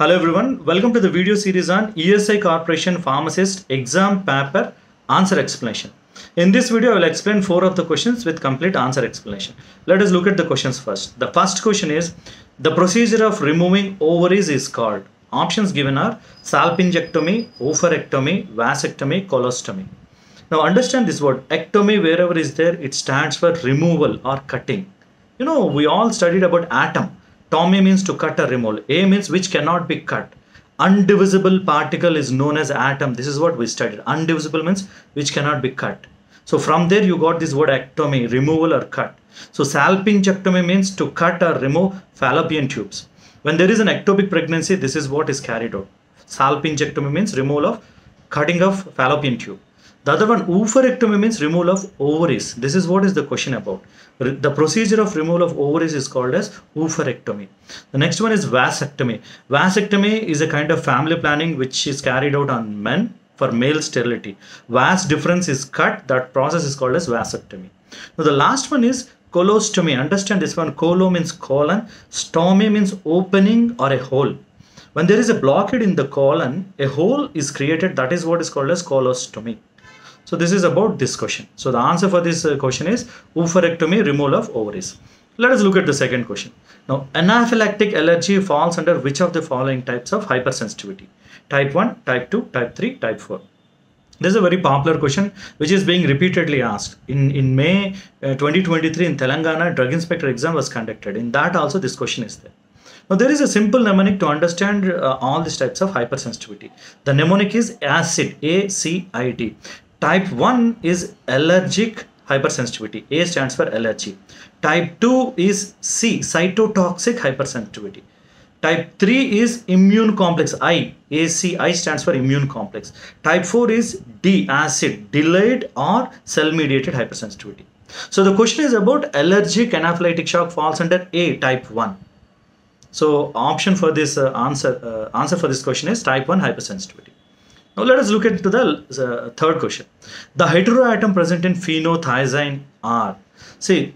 Hello everyone, welcome to the video series on ESI Corporation Pharmacist exam paper answer explanation. In this video, I will explain four of the questions with complete answer explanation. Let us look at the questions first. The first question is, the procedure of removing ovaries is called. Options given are salpingectomy, oophorectomy, vasectomy, colostomy. Now understand this word, ectomy wherever is there, it stands for removal or cutting. You know, we all studied about atom. Tomy means to cut or remove. A means which cannot be cut. Undivisible particle is known as atom. This is what we studied. Undivisible means which cannot be cut. So from there you got this word ectomy, removal or cut. So salpingectomy means to cut or remove fallopian tubes. When there is an ectopic pregnancy, this is what is carried out. Salpingectomy means removal of cutting of fallopian tube. The other one, oophorectomy means removal of ovaries. This is what is the question about. The procedure of removal of ovaries is called as oophorectomy. The next one is vasectomy. Vasectomy is a kind of family planning which is carried out on men for male sterility. Vas deferens is cut. That process is called as vasectomy. Now the last one is colostomy. Understand this one. Colo means colon. Stomy means opening or a hole. When there is a blockade in the colon, a hole is created. That is what is called as colostomy. So this is about this question. So the answer for this uh, question is oophorectomy, removal of ovaries. Let us look at the second question. Now, anaphylactic allergy falls under which of the following types of hypersensitivity? Type 1, type 2, type 3, type 4. This is a very popular question which is being repeatedly asked. In, in May uh, 2023 in Telangana, drug inspector exam was conducted. In that also this question is there. Now there is a simple mnemonic to understand uh, all these types of hypersensitivity. The mnemonic is ACID, A-C-I-D. Type 1 is allergic hypersensitivity. A stands for allergy. Type 2 is C, cytotoxic hypersensitivity. Type 3 is immune complex I. ACI stands for immune complex. Type 4 is D, acid, delayed or cell mediated hypersensitivity. So the question is about allergic anaphylactic shock falls under A, type 1. So option for this uh, answer uh, answer for this question is type 1 hypersensitivity. Now let us look at the third question. The heteroatom present in phenothiazine are see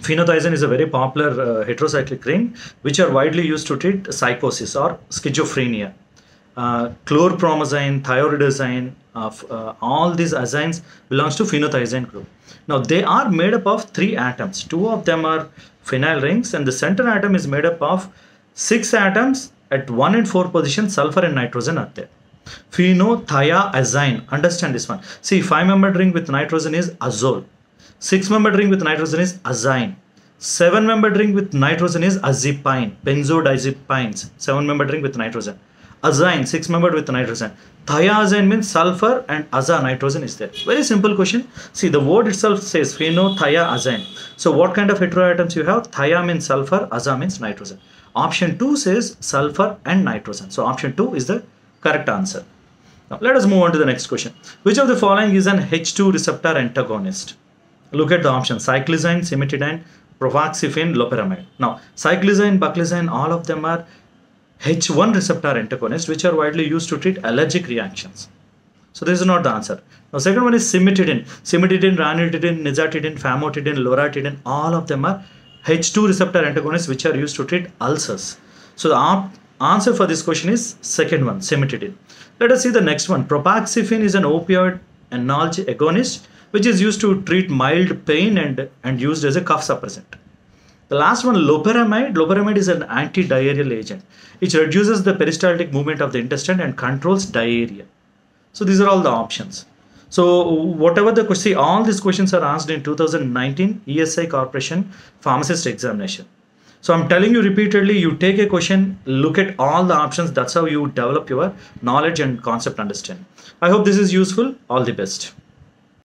phenothiazine is a very popular uh, heterocyclic ring which are widely used to treat psychosis or schizophrenia. Uh, chlorpromazine, thioridazine, uh, uh, all these azines belongs to phenothiazine group. Now they are made up of three atoms. Two of them are phenyl rings and the center atom is made up of six atoms at 1 and 4 position sulfur and nitrogen are there. Phenothiazine, understand this one. See, 5 membered ring with nitrogen is azole. 6 membered ring with nitrogen is azine. 7 membered ring with nitrogen is azepine, benzodiazepines. 7 membered ring with nitrogen. Azine, 6 membered with nitrogen. Thiazine means sulfur and aza nitrogen is there. Very simple question. See, the word itself says phenothiazine. So, what kind of heteroatoms you have? Thia means sulfur, aza means nitrogen. Option 2 says sulfur and nitrogen. So, option 2 is the correct answer. Now, let us move on to the next question. Which of the following is an H2 receptor antagonist? Look at the options cyclizine, cimetidine, propoxyphene, loperamide. Now, cyclizine, buclizine, all of them are H1 receptor antagonists which are widely used to treat allergic reactions. So this is not the answer. Now second one is cimetidine. Cimetidine, ranitidine, nizatidine, famotidine, loratadine, all of them are H2 receptor antagonists which are used to treat ulcers. So the op- answer for this question is second one, cimetidine. Let us see the next one. Propoxyphene is an opioid analgesic agonist which is used to treat mild pain and, and used as a cough suppressant. The last one, loperamide. Loperamide is an anti-diarrheal agent. which reduces the peristaltic movement of the intestine and controls diarrhea. So these are all the options. So whatever the question, all these questions are asked in 2019 ESI Corporation Pharmacist Examination. So I'm telling you repeatedly, you take a question, look at all the options. That's how you develop your knowledge and concept understanding. I hope this is useful. All the best.